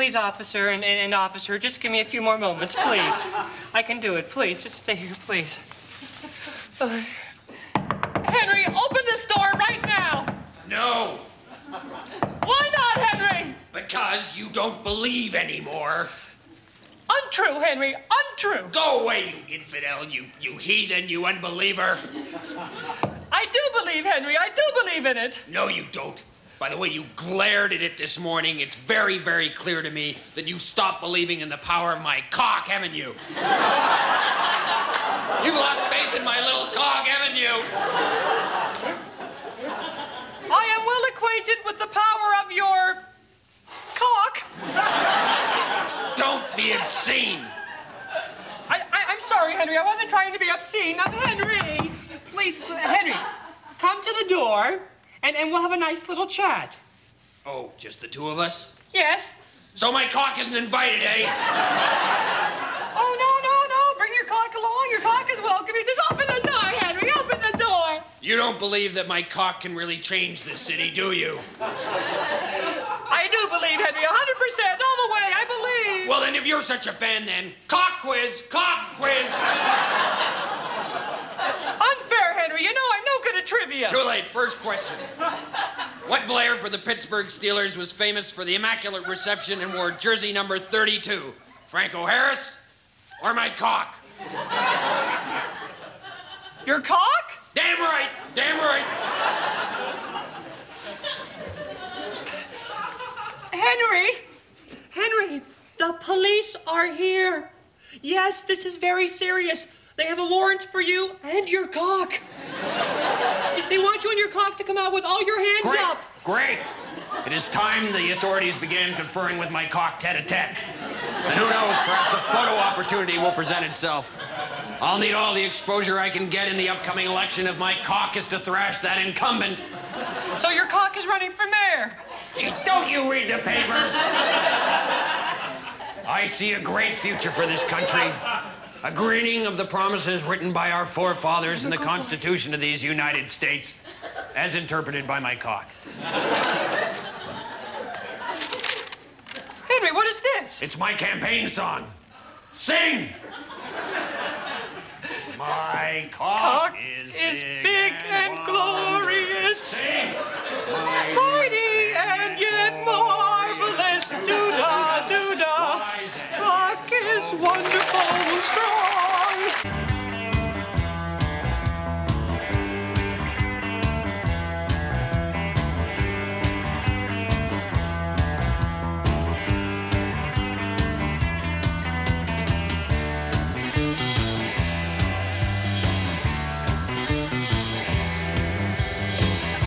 Please, officer and, and, and officer, just give me a few more moments, please. I can do it. Please, just stay here, please. Uh, Henry, open this door right now. No, Why not, Henry? because you don't believe anymore. Untrue, Henry. Untrue. Go away, you infidel, you, you heathen, you unbeliever. I do believe, Henry. I do believe in it. No, you don't. By the way you glared at it this morning, it's very, very clear to me that you stopped believing in the power of my cock, haven't you? You've lost faith in my little cock, haven't you? I am well acquainted with the power of your cock. Don't be obscene. I, I, I'm sorry, Henry. I wasn't trying to be obscene. Now, Henry, please, Henry, come to the door, and, and we'll have a nice little chat. Oh, just the two of us? Yes? So my cock isn't invited, eh? Oh, no, no, no. Bring your cock along. Your cock is welcome. Just open the door, Henry. Open the door. You don't believe that my cock can really change this city, do you? I do believe, Henry, 100% all the way. I believe. Well, then, if you're such a fan, then cock quiz, cock quiz. Unfair, Henry. You know I'm no good at trivia. Too late. First question. What player for the Pittsburgh Steelers was famous for the immaculate reception and wore jersey number 32? Franco Harris or my cock? Your cock? Damn right. Damn right. Henry! Henry, the police are here. Yes, this is very serious. They have a warrant for you and your cock. They want you and your cock to come out with all your hands Great. up. Great. It is time the authorities began conferring with my cock tete-a-tete. And who knows, perhaps a photo opportunity will present itself. I'll need all the exposure I can get in the upcoming election if my cock is to thrash that incumbent. So your cock is running for mayor. You- Don't you read the papers? I see a great future for this country a greeting of the promises written by our forefathers in the Constitution of these United States, as interpreted by my cock. Henry, what is this? It's my campaign song. Sing! My cock, cock is, is, big, and, and glorious. Sing! Mighty and yet marvelous. Do da, do da. Cock is wonderful, strong.